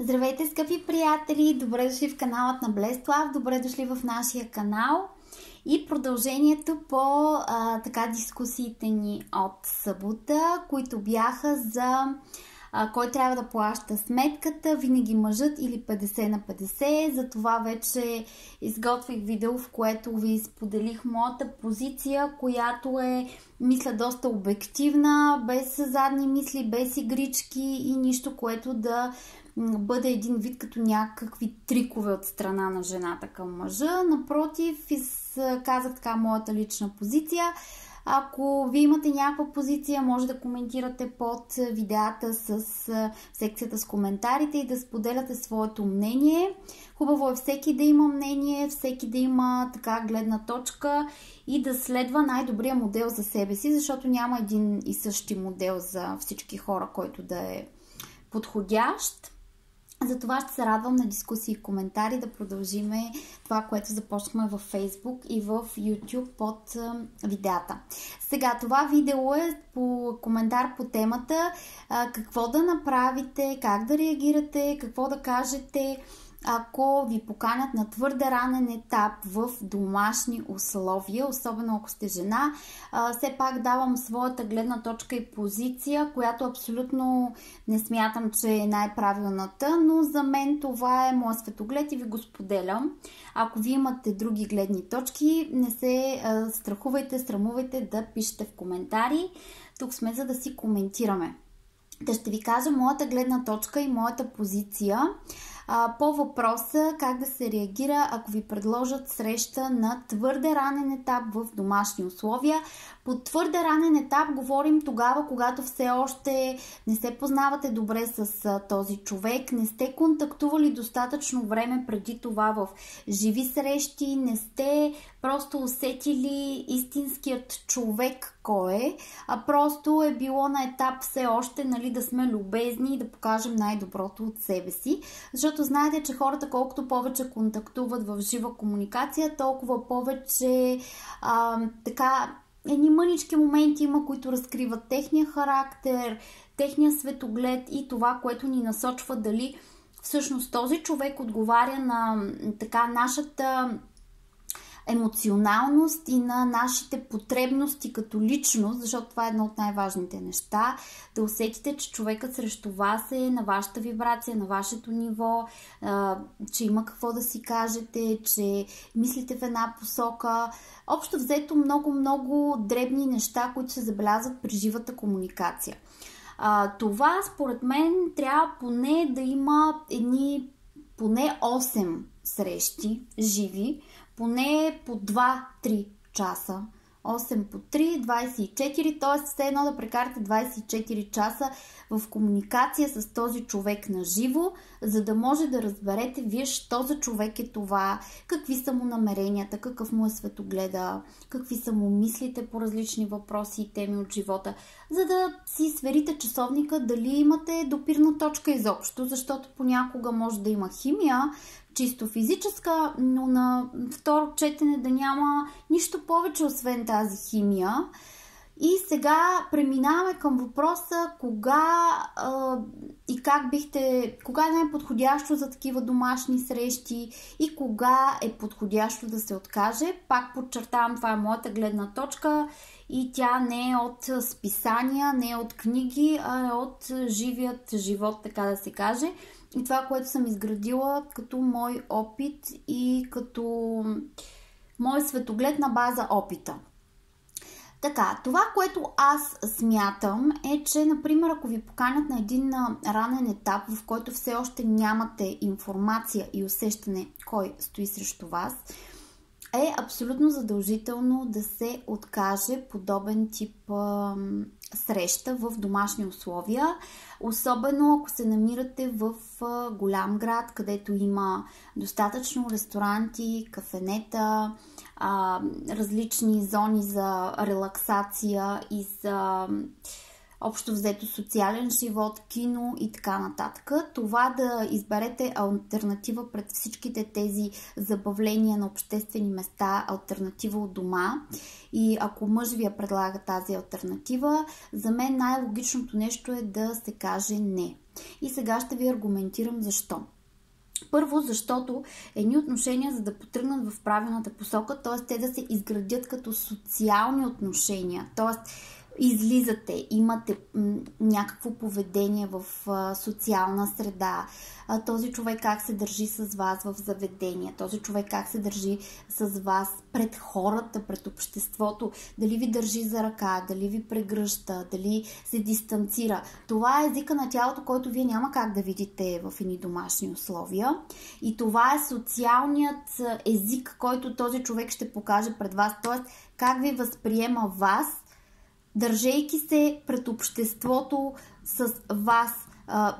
Здравейте, скъпи приятели! Добре дошли в каналът на Блестлав, добре дошли в нашия канал и продължението по а, така дискусиите ни от събота, които бяха за а, кой трябва да плаща сметката, винаги мъжът или 50 на 50. За това вече изготвих видео, в което ви споделих моята позиция, която е, мисля, доста обективна, без задни мисли, без игрички и нищо, което да бъде един вид като някакви трикове от страна на жената към мъжа. Напротив, казах така моята лична позиция. Ако ви имате някаква позиция, може да коментирате под видеята с секцията с коментарите и да споделяте своето мнение. Хубаво е всеки да има мнение, всеки да има така гледна точка и да следва най-добрия модел за себе си, защото няма един и същи модел за всички хора, който да е подходящ. Затова ще се радвам на дискусии и коментари да продължиме това, което започнахме в Facebook и в YouTube под видеята. Сега, това видео е по коментар по темата какво да направите, как да реагирате, какво да кажете, ако ви поканят на твърде ранен етап в домашни условия, особено ако сте жена. все пак давам своята гледна точка и позиция, която абсолютно не смятам, че е най-правилната, но за мен това е моят светоглед и ви го споделям. Ако ви имате други гледни точки, не се страхувайте, срамувайте да пишете в коментари. Тук сме за да си коментираме. Та ще ви кажа моята гледна точка и моята позиция по въпроса как да се реагира, ако ви предложат среща на твърде ранен етап в домашни условия. По твърде ранен етап говорим тогава, когато все още не се познавате добре с този човек, не сте контактували достатъчно време преди това в живи срещи, не сте просто усетили истинският човек кой е, а просто е било на етап все още нали, да сме любезни и да покажем най-доброто от себе си. Защото знаете, че хората колкото повече контактуват в жива комуникация, толкова повече а, така едни мънички моменти има, които разкриват техния характер, техния светоглед и това, което ни насочва дали всъщност този човек отговаря на така нашата емоционалност и на нашите потребности като личност, защото това е едно от най-важните неща. Да усетите, че човекът срещу вас е на вашата вибрация, на вашето ниво, че има какво да си кажете, че мислите в една посока. Общо взето много-много дребни неща, които се забелязват при живата комуникация. това, според мен, трябва поне да има едни поне 8 срещи живи, поне по 2-3 часа. 8 по 3, 24, т.е. все едно да прекарате 24 часа в комуникация с този човек на живо, за да може да разберете вие, що за човек е това, какви са му намеренията, какъв му е светогледа, какви са му мислите по различни въпроси и теми от живота, за да си сверите часовника дали имате допирна точка изобщо, защото понякога може да има химия, чисто физическа, но на второ четене да няма нищо повече освен тази химия. И сега преминаваме към въпроса кога а, и как бихте, кога е най-подходящо за такива домашни срещи и кога е подходящо да се откаже. Пак подчертавам, това е моята гледна точка и тя не е от списания, не е от книги, а е от живият живот, така да се каже и това, което съм изградила като мой опит и като мой светоглед на база опита. Така, това, което аз смятам е, че, например, ако ви поканят на един ранен етап, в който все още нямате информация и усещане кой стои срещу вас, е абсолютно задължително да се откаже подобен тип а, среща в домашни условия, особено ако се намирате в а, голям град, където има достатъчно ресторанти, кафенета, а, различни зони за релаксация и за общо взето социален живот, кино и така нататък. Това да изберете альтернатива пред всичките тези забавления на обществени места, альтернатива от дома. И ако мъж ви я предлага тази альтернатива, за мен най-логичното нещо е да се каже не. И сега ще ви аргументирам защо. Първо, защото едни отношения, за да потръгнат в правилната посока, т.е. те да се изградят като социални отношения, т.е излизате, имате някакво поведение в социална среда, този човек как се държи с вас в заведение, този човек как се държи с вас пред хората, пред обществото, дали ви държи за ръка, дали ви прегръща, дали се дистанцира. Това е езика на тялото, който вие няма как да видите в едни домашни условия. И това е социалният език, който този човек ще покаже пред вас, т.е. как ви възприема вас държейки се пред обществото с вас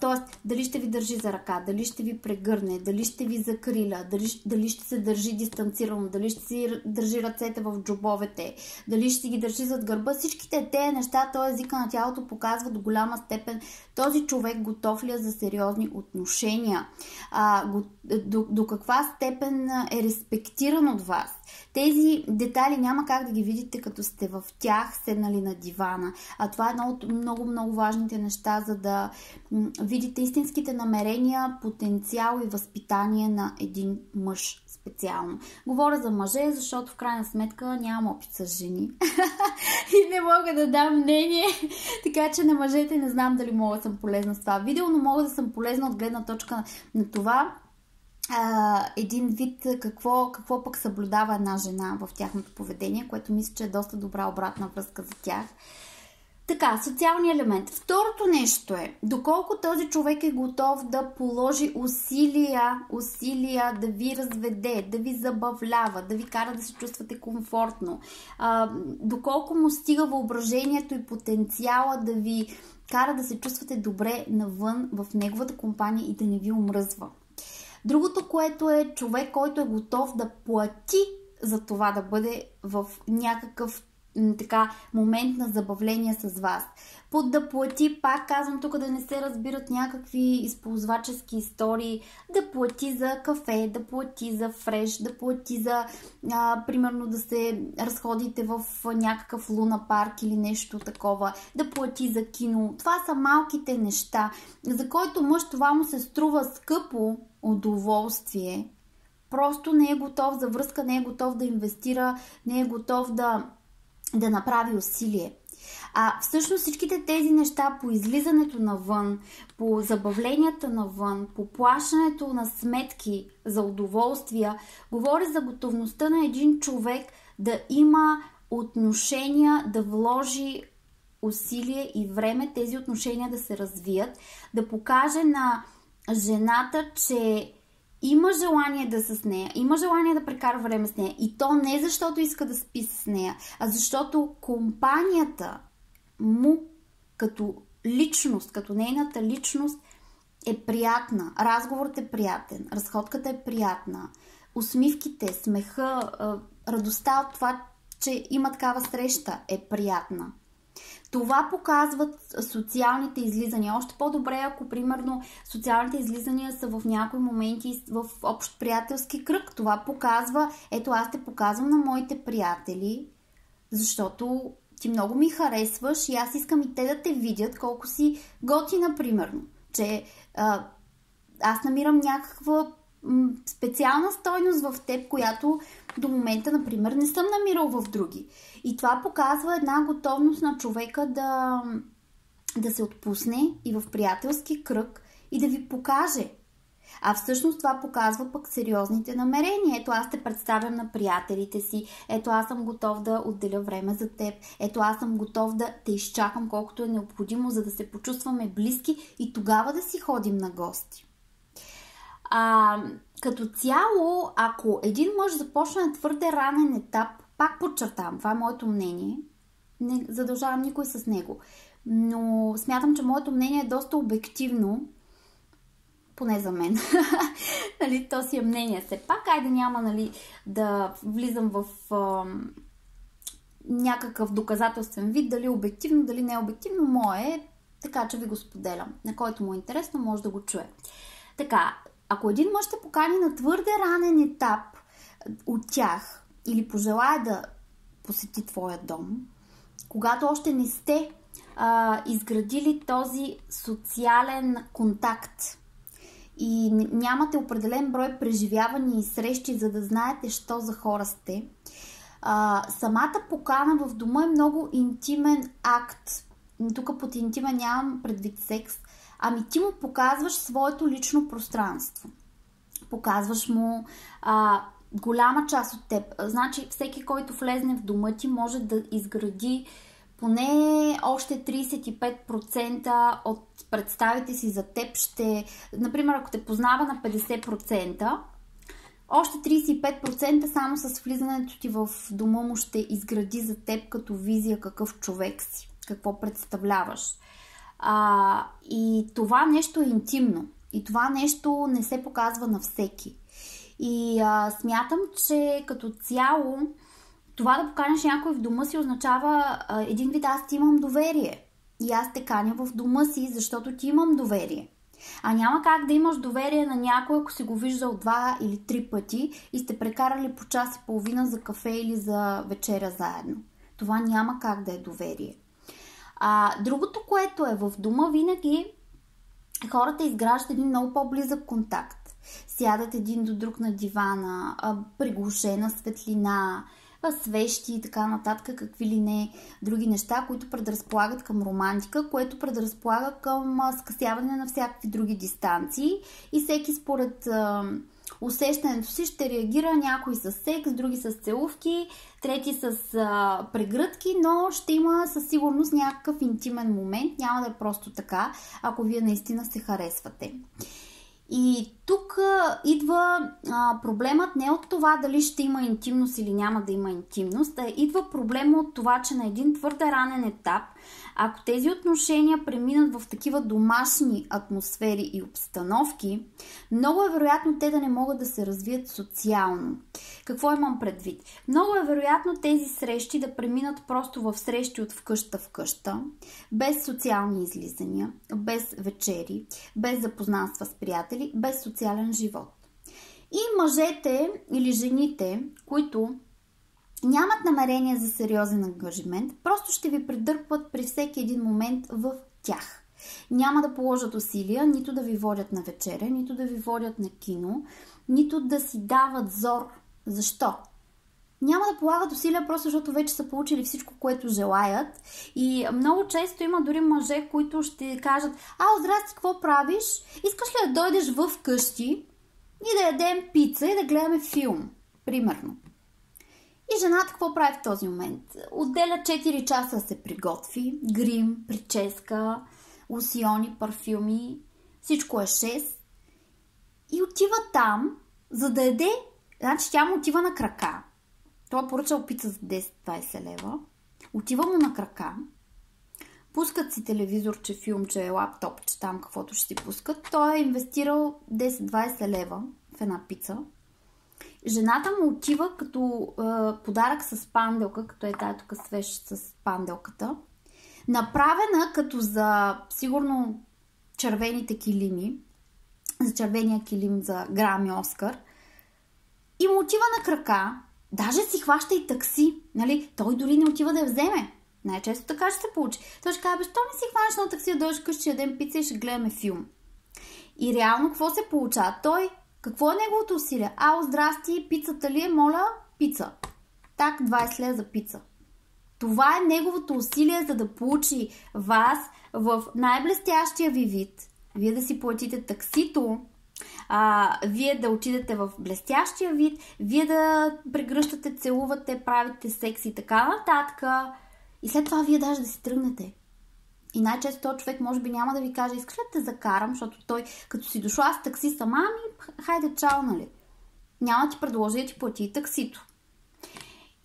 Тоест, дали ще ви държи за ръка, дали ще ви прегърне, дали ще ви закриля, дали, дали ще се държи дистанцирано, дали ще си държи ръцете в джобовете, дали ще ги държи зад гърба. Всичките тези неща, този езика на тялото показва до голяма степен този човек готов ли е за сериозни отношения, а, го, до, до каква степен е респектиран от вас. Тези детайли няма как да ги видите като сте в тях, седнали на дивана. А това е едно от много, много важните неща, за да видите истинските намерения, потенциал и възпитание на един мъж специално. Говоря за мъже, защото в крайна сметка нямам опит с жени. и не мога да дам мнение. така че на мъжете не знам дали мога да съм полезна с това видео, но мога да съм полезна от гледна точка на това а, един вид какво, какво пък съблюдава една жена в тяхното поведение, което мисля, че е доста добра обратна връзка за тях. Така, социалния елемент. Второто нещо е, доколко този човек е готов да положи усилия, усилия да ви разведе, да ви забавлява, да ви кара да се чувствате комфортно, а, доколко му стига въображението и потенциала да ви кара да се чувствате добре навън в неговата компания и да не ви омръзва. Другото, което е човек, който е готов да плати за това да бъде в някакъв така момент на забавление с вас. Под да плати, пак казвам тук да не се разбират някакви използвачески истории, да плати за кафе, да плати за фреш, да плати за, а, примерно, да се разходите в някакъв луна парк или нещо такова, да плати за кино. Това са малките неща, за който мъж това му се струва скъпо удоволствие. Просто не е готов за връзка, не е готов да инвестира, не е готов да да направи усилие. А всъщност всичките тези неща по излизането навън, по забавленията навън, по плащането на сметки за удоволствия, говори за готовността на един човек да има отношения, да вложи усилие и време тези отношения да се развият, да покаже на жената, че има желание да с нея, има желание да прекара време с нея. И то не защото иска да спи с нея, а защото компанията му като личност, като нейната личност е приятна, разговорът е приятен, разходката е приятна, усмивките, смеха, радостта от това, че има такава среща е приятна. Това показват социалните излизания. Още по-добре, ако примерно социалните излизания са в някои моменти в общ приятелски кръг. Това показва, ето аз те показвам на моите приятели, защото ти много ми харесваш и аз искам и те да те видят колко си готина, примерно. Че а, аз намирам някаква специална стойност в теб, която до момента, например, не съм намирал в други. И това показва една готовност на човека да, да се отпусне и в приятелски кръг и да ви покаже. А всъщност това показва пък сериозните намерения. Ето аз те представям на приятелите си. Ето аз съм готов да отделя време за теб. Ето аз съм готов да те изчакам колкото е необходимо, за да се почувстваме близки и тогава да си ходим на гости. А, като цяло, ако един мъж започне твърде ранен етап, пак подчертавам, това е моето мнение, не задължавам никой с него, но смятам, че моето мнение е доста обективно, поне за мен. нали, то си е мнение. Все пак, айде няма нали, да влизам в а, някакъв доказателствен вид, дали обективно, дали не е обективно, мое така че ви го споделям. На който му е интересно, може да го чуе. Така, ако един мъж те покани на твърде ранен етап от тях или пожелая да посети твоя дом, когато още не сте а, изградили този социален контакт и нямате определен брой преживявания и срещи, за да знаете, що за хора сте, а, самата покана в дома е много интимен акт. Тук под интимен нямам предвид секс, ами ти му показваш своето лично пространство. Показваш му а, голяма част от теб. Значи всеки, който влезне в дома ти, може да изгради поне още 35% от представите си за теб ще... Например, ако те познава на 50%, още 35% само с влизането ти в дома му ще изгради за теб като визия какъв човек си, какво представляваш. А, и това нещо е интимно. И това нещо не се показва на всеки. И а, смятам, че като цяло това да поканеш някой в дома си означава а, един вид аз ти имам доверие. И аз те каня в дома си, защото ти имам доверие. А няма как да имаш доверие на някой, ако си го виждал два или три пъти и сте прекарали по час и половина за кафе или за вечеря заедно. Това няма как да е доверие. А, другото, което е в дома, винаги хората изграждат един много по-близък контакт. Сядат един до друг на дивана, приглушена светлина, свещи и така нататък, какви ли не други неща, които предразполагат към романтика, което предразполага към скъсяване на всякакви други дистанции и всеки според усещането си ще реагира някой с секс, други с целувки, трети с а, прегръдки, но ще има със сигурност някакъв интимен момент. Няма да е просто така, ако вие наистина се харесвате. И тук идва а, проблемът не от това дали ще има интимност или няма да има интимност, а идва проблема от това, че на един твърде ранен етап ако тези отношения преминат в такива домашни атмосфери и обстановки, много е вероятно те да не могат да се развият социално. Какво имам предвид? Много е вероятно тези срещи да преминат просто в срещи от вкъща в къща, без социални излизания, без вечери, без запознанства с приятели, без социален живот. И мъжете или жените, които нямат намерение за сериозен ангажимент, просто ще ви придърпват при всеки един момент в тях. Няма да положат усилия, нито да ви водят на вечеря, нито да ви водят на кино, нито да си дават зор. Защо? Няма да полагат усилия, просто защото вече са получили всичко, което желаят. И много често има дори мъже, които ще кажат, а, здрасти, какво правиш? Искаш ли да дойдеш в къщи и да ядем пица и да гледаме филм? Примерно. И жената какво прави в този момент? Отделя 4 часа да се приготви, грим, прическа, лосиони, парфюми, всичко е 6. И отива там, за да яде, значи тя му отива на крака. Той е поръчал пица за 10-20 лева. Отива му на крака. Пускат си телевизор, че филм, че лаптоп, че там каквото ще си пускат. Той е инвестирал 10-20 лева в една пица Жената му отива като е, подарък с панделка, като е тая тук свеж с панделката, направена като за сигурно червените килими, за червения килим за Грами Оскар, и му отива на крака, даже си хваща и такси, нали? Той дори не отива да я вземе. Най-често така ще се получи. Той ще каже, що не си хванеш на такси да дойдеш къщи, ще ядем пица и ще гледаме филм. И реално какво се получава? Той какво е неговото усилие? Ао, здрасти, пицата ли е? Моля, пица. Так, 20 лева за пица. Това е неговото усилие, за да получи вас в най-блестящия ви вид. Вие да си платите таксито, а, вие да отидете в блестящия вид, вие да прегръщате, целувате, правите секс и така нататък. И след това вие даже да си тръгнете. И най-често този човек може би няма да ви каже, искаш ли да те закарам, защото той, като си дошла с такси сама, ами, хайде, чао, нали? Няма ти предложи да ти плати таксито.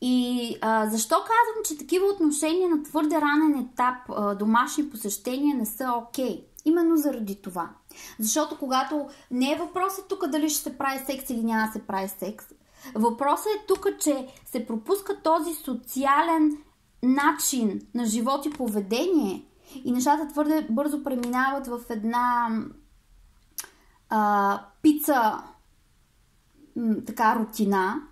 И а, защо казвам, че такива отношения на твърде ранен етап, а, домашни посещения не са окей? Okay? Именно заради това. Защото когато не е въпросът тук дали ще се прави секс или няма да се прави секс, въпросът е тук, че се пропуска този социален начин на живот и поведение, и нещата твърде бързо преминават в една а, пица така рутина,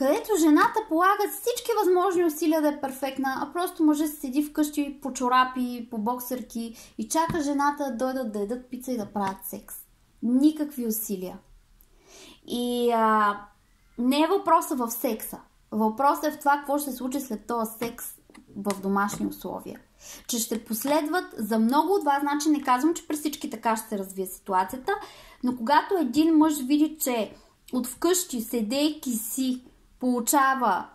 където жената полага всички възможни усилия да е перфектна, а просто мъже се седи вкъщи по чорапи, по боксерки и чака жената да дойдат да ядат пица и да правят секс. Никакви усилия. И а, не е въпроса в секса. Въпросът е в това какво ще се случи след този секс в домашни условия. Че ще последват за много от вас, значи не казвам, че при всички така ще се развие ситуацията, но когато един мъж види, че от вкъщи, седейки си, получава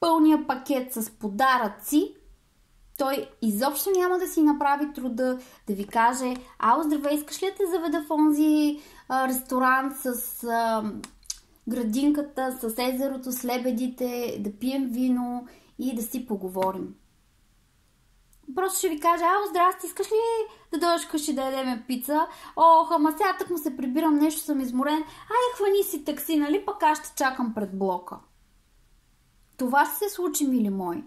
пълния пакет с подаръци, той изобщо няма да си направи труда да ви каже, ало, здравей, искаш ли да те заведа в онзи а, ресторант с а, градинката, с езерото, с лебедите, да пием вино и да си поговорим. Просто ще ви кажа, ало, здрасти, искаш ли да дойдеш къщи да ядеме пица? Ох, ама сега так му се прибирам, нещо съм изморен. Айде, хвани си такси, нали пък аз ще чакам пред блока. Това ще се случи, мили мои.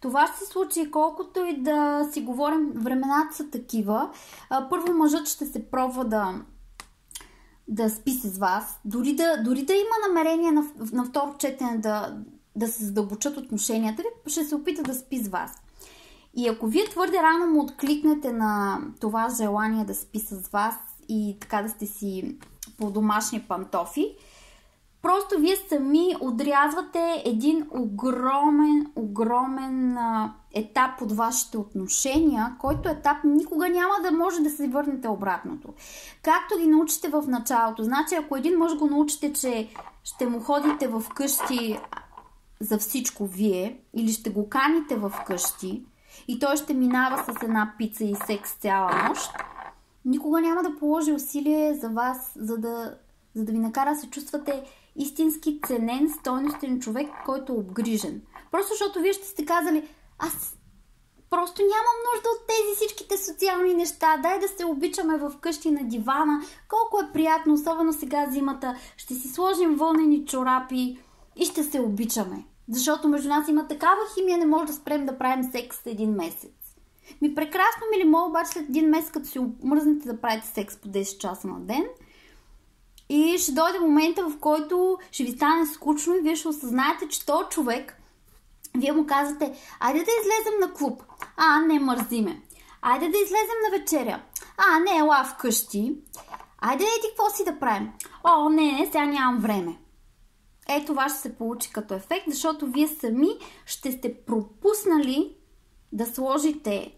Това ще се случи, колкото и да си говорим, времената са такива. Първо мъжът ще се пробва да, да спи с вас, дори да, дори да има намерение на, на второ четене да, да се задълбочат отношенията ви, ще се опита да спи с вас. И ако вие твърде рано му откликнете на това желание да спи с вас и така да сте си по домашни пантофи, просто вие сами отрязвате един огромен, огромен а, етап от вашите отношения, който етап никога няма да може да се върнете обратното. Както ги научите в началото. Значи, ако един мъж го научите, че ще му ходите в къщи за всичко вие, или ще го каните в къщи, и той ще минава с една пица и секс цяла нощ, никога няма да положи усилие за вас, за да, за да ви накара да се чувствате истински ценен, стойностен човек, който е обгрижен. Просто защото вие ще сте казали, аз просто нямам нужда от тези всичките социални неща. Дай да се обичаме в къщи на дивана. Колко е приятно, особено сега зимата. Ще си сложим вълнени чорапи и ще се обичаме. Защото между нас има такава химия, не може да спрем да правим секс един месец. Ми прекрасно, мили моят, обаче след един месец, като си мръзнете да правите секс по 10 часа на ден, и ще дойде момента, в който ще ви стане скучно и вие ще осъзнаете, че този човек, вие му казвате, айде да излезем на клуб. А, не, мързиме. Айде да излезем на вечеря. А, не, ела вкъщи. Айде, еди, какво си да правим? О, не, не, сега нямам време. Е, това ще се получи като ефект, защото вие сами ще сте пропуснали да сложите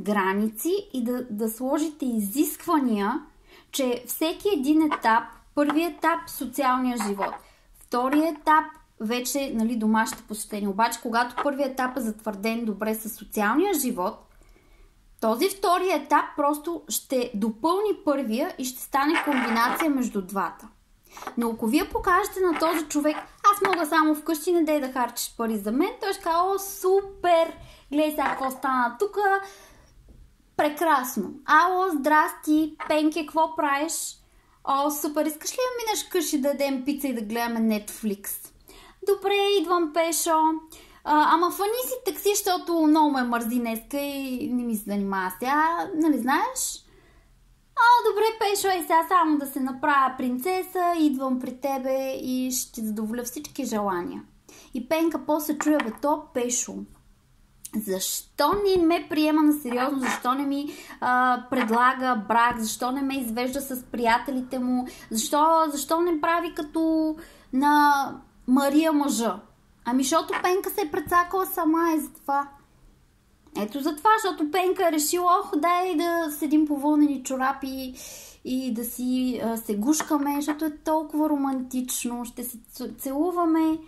граници и да, да сложите изисквания, че всеки един етап, първият етап социалния живот, вторият етап вече нали, домашните посещения. Обаче, когато първият етап е затвърден добре с социалния живот, този втори етап просто ще допълни първия и ще стане комбинация между двата. Но ако вие покажете на този човек, аз мога само вкъщи, не дай да харчиш пари за мен, той ще каже, о, супер, гледай сега какво стана тук, прекрасно. Ало, здрасти, Пенки, какво правиш? О, супер, искаш ли да минеш къщи да дадем пица и да гледаме Netflix? Добре, идвам пешо. А, ама фани си такси, защото много ме мързи днеска и не ми се занимава сега. Нали знаеш? А, добре, Пешо, и сега само да се направя принцеса, идвам при тебе и ще задоволя всички желания. И Пенка после чуя, бе, то Пешо, защо не ме приема на сериозно, защо не ми а, предлага брак, защо не ме извежда с приятелите му, защо, защо не прави като на Мария мъжа. Ами, защото Пенка се е прецакала сама и затова. Ето за това, защото Пенка е решила, ох, дай да седим по вълнени чорапи и да си а, се гушкаме, защото е толкова романтично, ще се целуваме.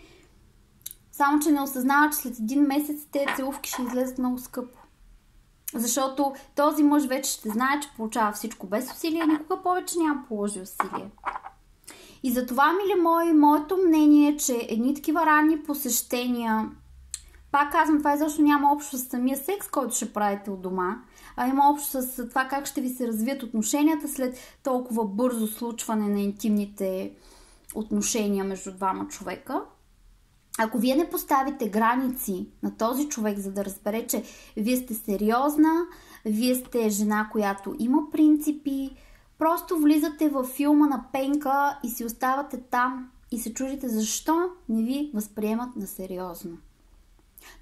Само, че не осъзнава, че след един месец тези целувки ще излезат много скъпо. Защото този мъж вече ще знае, че получава всичко без усилие никога повече няма положи усилие. И затова, мили мои, моето мнение е, че едни такива ранни посещения пак казвам, това изобщо няма общо с самия секс, който ще правите от дома, а има общо с това как ще ви се развият отношенията след толкова бързо случване на интимните отношения между двама човека. Ако вие не поставите граници на този човек, за да разбере, че вие сте сериозна, вие сте жена, която има принципи, просто влизате във филма на Пенка и си оставате там и се чудите защо не ви възприемат на сериозно.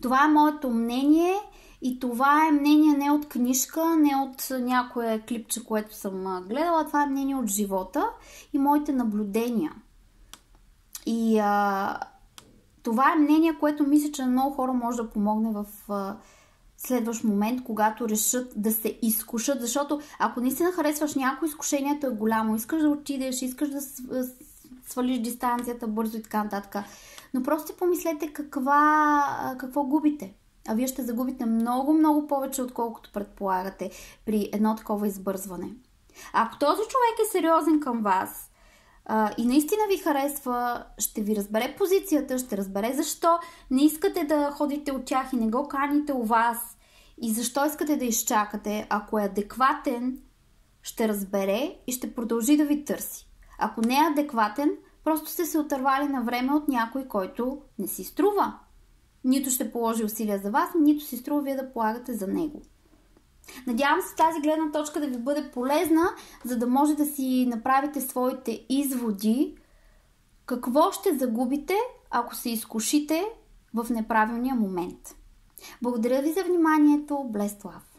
Това е моето мнение и това е мнение не от книжка, не от някое клипче, което съм гледала. Това е мнение от живота и моите наблюдения. И а, това е мнение, което мисля, че много хора може да помогне в следващ момент, когато решат да се изкушат. Защото ако наистина харесваш някое, изкушението е голямо. Искаш да отидеш, искаш да свалиш дистанцията бързо и така нататък. Но просто помислете каква, какво губите. А вие ще загубите много, много повече, отколкото предполагате при едно такова избързване. Ако този човек е сериозен към вас а, и наистина ви харесва, ще ви разбере позицията, ще разбере защо не искате да ходите от тях и не го каните у вас и защо искате да изчакате. Ако е адекватен, ще разбере и ще продължи да ви търси. Ако не е адекватен, просто сте се отървали на време от някой, който не си струва. Нито ще положи усилия за вас, нито си струва вие да полагате за него. Надявам се тази гледна точка да ви бъде полезна, за да може да си направите своите изводи какво ще загубите, ако се изкушите в неправилния момент. Благодаря ви за вниманието. Blessed Love!